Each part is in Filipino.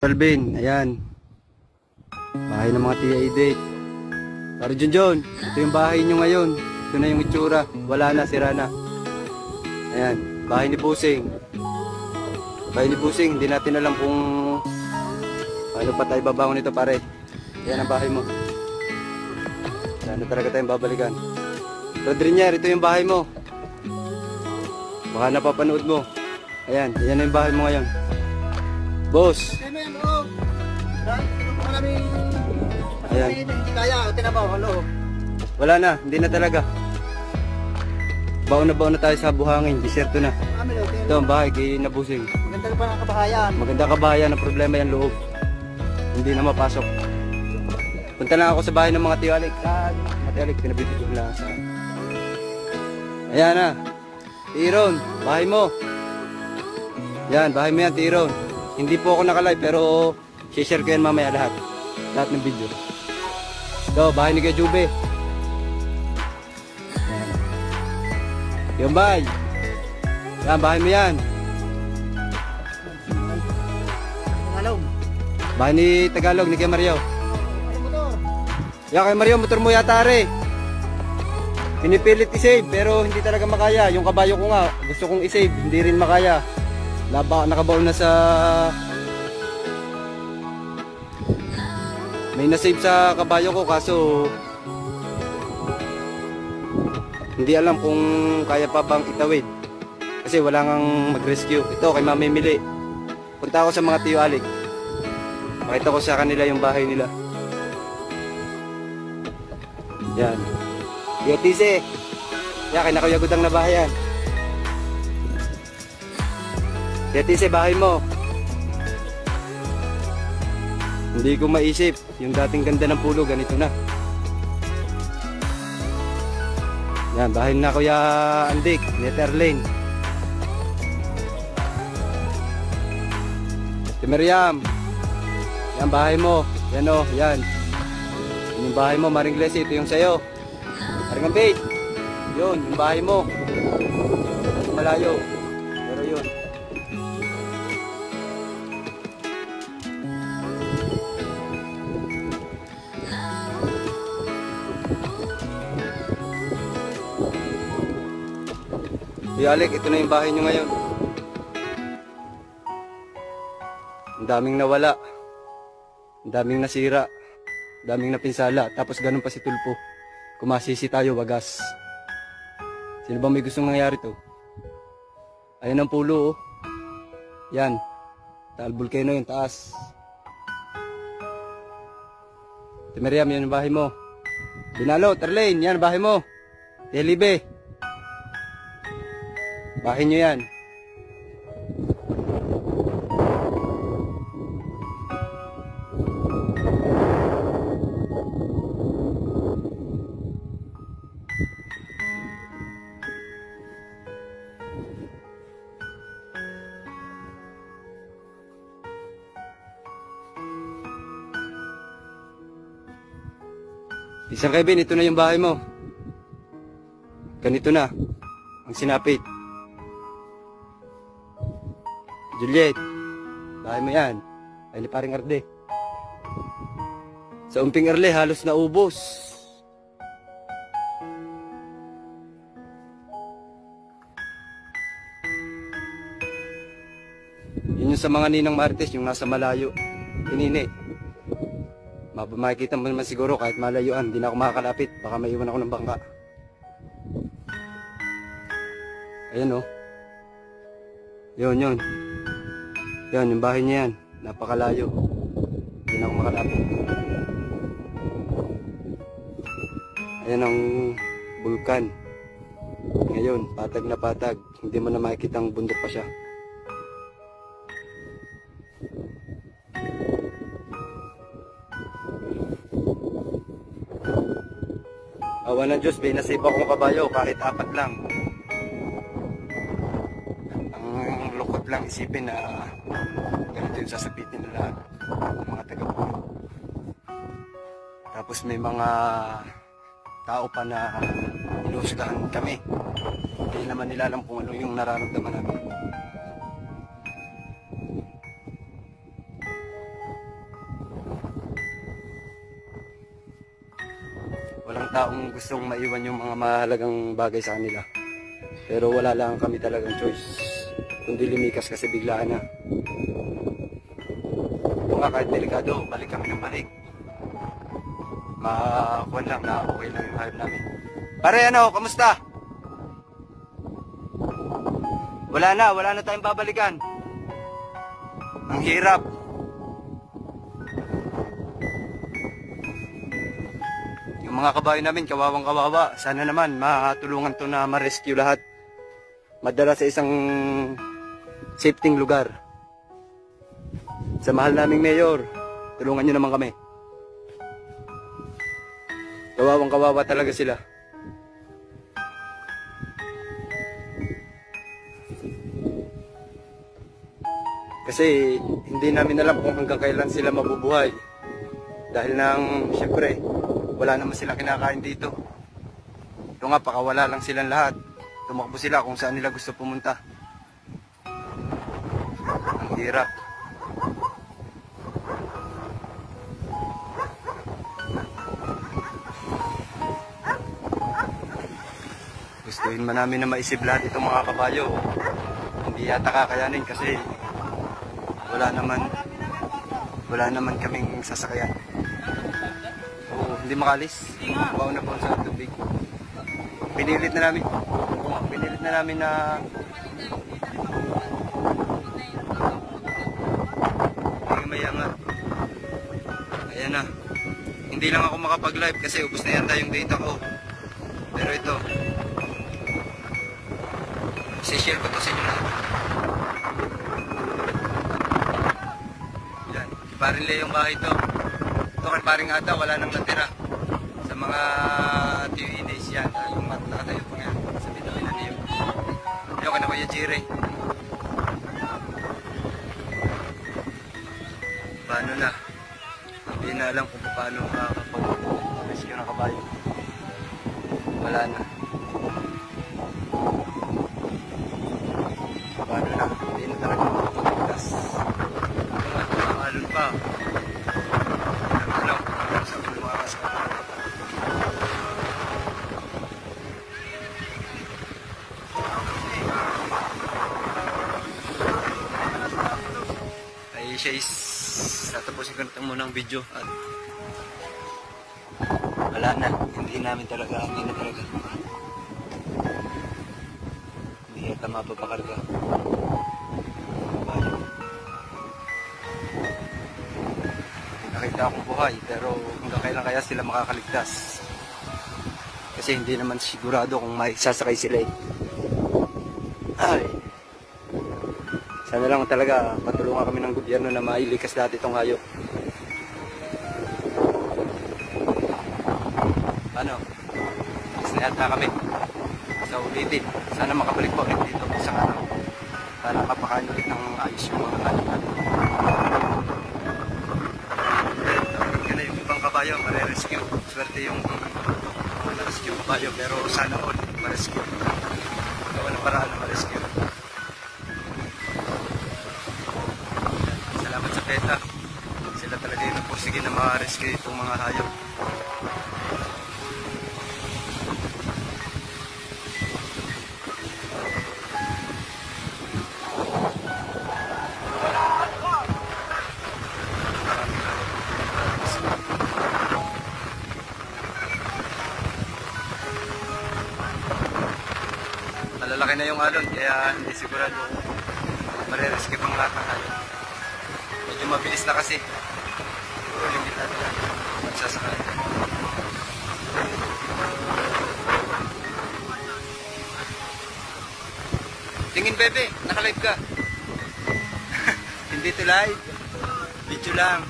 Alvin, ayan. Bahay ng mga Edith. Pero Junjun, ito yung bahay nyo ngayon. Ito na yung itsura. Wala na, sira na. Ayan, bahay ni Busing. Bahay ni Busing, hindi natin alam kung paano pa tayo babangon nito pare. Ayan ang bahay mo. Sana talaga tayong babalikan. Rodrinier, ito yung bahay mo. Baka napapanood mo. Ayan, ayan na yung bahay mo ngayon. Boss, Ayan. Hindi kaya, tinabaw, ano. Wala na, hindi na talaga. Baon na baon na tayo sa buhangin, disyerto na. Oh, Ito ang bahay kay Nabusing. Maganda pa ng kabahayan. Maganda kabayan, ang problema yan loob. Hindi na mapasok. Punta lang ako sa bahay ng mga tiwalik. Ah, mga tiwalik, pinabibigyan lang sa... Ayan na. Tiron, bahay mo. Yan, bahay mo yan, Tiron. Hindi po ako nakalive, pero share ko yan mamaya lahat. Lahat ng video. Ito, bahay ni Kuya Jube. Yan. Yung bahay. Yan, bahay mo yan. Tagalog. Bahay ni Tagalog, ni Kuya Mario. Yan kay Mario, motor mo yata re. Pinipilit i-save pero hindi talaga makaya. Yung kabayo ko nga, gusto kong i-save, hindi rin makaya. Laba, nakabaon na sa... May na-save sa kabayo ko kaso... Hindi alam kung kaya pa bang itawid. Kasi wala nang mag-rescue. Ito kay Mami Mili. Punta ako sa mga tiyo alik. Pakita ko sa kanila yung bahay nila. Yan. Yotise. Yan, kay Nakuya Gudang na bahay yan. Yotise, bahay mo. Hindi ko maisip. Yung dating ganda ng pulo, ganito na. Yan, bahay na Kuya Andik, Netherlane. Si Miriam. Yan, bahay mo. Yan o, yan. Yan yung bahay mo, Maring Glessy. Ito yung sayo. Maring Ambit. Yun, yung bahay mo. Malayo. Pero Alec, ito na yung bahay nyo ngayon. Ang daming nawala. Ang daming nasira. Ang daming napinsala. Tapos ganun pa si Tulpo. Kumasisi tayo, wagas. Sino ba may gustong nangyari to? Ayan ang pulo, oh. Yan. Taal volcano yung taas. Timeriam, yan ang bahay mo. Binalo, Terlane, yan ang bahay mo. Delibe. Bahay nyo yan. Isang Kevin, ito na yung bahay mo. Ganito na. Ang sinapit. Juliet, bahay mo yan. Ay ni paring Arde. Sa umping Arle, halos naubos. Yun yung sa mga ninang marites, yung nasa malayo. Pinini. Mab- Makikita mo naman siguro kahit malayuan, hindi na ako makakalapit. Baka maiwan ako ng bangka. Ayan oh. Yun, yun. Yan, yung bahay niya yan. Napakalayo. Hindi na ako makalapit. Ayan ang bulkan. Ngayon, patag na patag. Hindi mo na makikita ang bundok pa siya. Awa ng Diyos, may nasave akong kabayo kahit apat lang. Ang lukot lang isipin na Ganun din sasabitin ng lahat ng mga taga-puno. Tapos may mga tao pa na inuusgahan kami. Hindi naman nila alam kung ano yung nararamdaman namin. Walang taong gustong maiwan yung mga mahalagang bagay sa kanila. Pero wala lang kami talagang choice. Kundi lumikas kasi biglaan na. Nga kahit delikado, balik kami ng balik. Makakuan lang na okay lang yung hayop namin. Pare ano, kamusta? Wala na, wala na tayong babalikan. Ang hirap. Yung mga kabayo namin, kawawang kawawa. Sana naman, matulungan to na ma-rescue lahat. Madala sa isang safety lugar. Sa mahal naming mayor, tulungan nyo naman kami. Kawawang kawawa talaga sila. Kasi hindi namin alam kung hanggang kailan sila mabubuhay. Dahil nang, syempre, wala naman silang kinakain dito. Ito nga, pakawala lang silang lahat. Tumakbo sila kung saan nila gusto pumunta. Ang hirap. Gustuhin man namin na maisip lahat itong mga kabayo. Hindi yata kakayanin kasi wala naman wala naman kaming sasakyan. Oo, hindi makalis. Bawa na po sa tubig. Pinilit na namin. Pinilit na namin na mayangat. Ayan na. Hindi lang ako makapag-live kasi ubos na yata yung data ko. Pero ito, i-share ko to sa inyo lahat. Yan. Paring Leo yung bahay to. Ito kay paring ata, wala nang natira. Sa mga TV days yan. ah, Yung mat nakatayo po yan. Sa bitamin na. Yung kay na Kuya Jire. Paano na? Hindi na alam kung paano makakapag-rescue ng kabayo. Wala na. Siya is ko na ito muna ang video at wala na. Hindi namin talaga, hindi na talaga. Hindi yata mapapakarga. Nakita akong buhay pero hanggang kailan kaya sila makakaligtas. Kasi hindi naman sigurado kung may sasakay sila eh. Sana lang talaga matulungan kami ng gobyerno na mailikas lahat itong hayop. Ano? Mas na kami. Sa ulitin. Sana makabalik pa ulit dito sa araw. Para mapakain ng ayos yung mga hayop natin. Ka na yung ibang kabayo, mare-rescue. Swerte yung mga na-rescue kabayo, pero sana all ma-rescue. Gawa ng paraan na ma-rescue. Nagpursige na ma-rescue itong mga hayop. Malalaki na yung alon, kaya hindi sigurado marirescue pang lahat ng hayop. Medyo mabilis na kasi. Nila. Magsasakay. Tingin bebe, naka-live ka. Hindi to live. Video lang.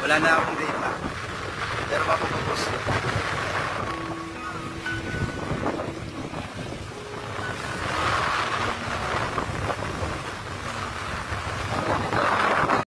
Wala na akong data. Pero mapapapost.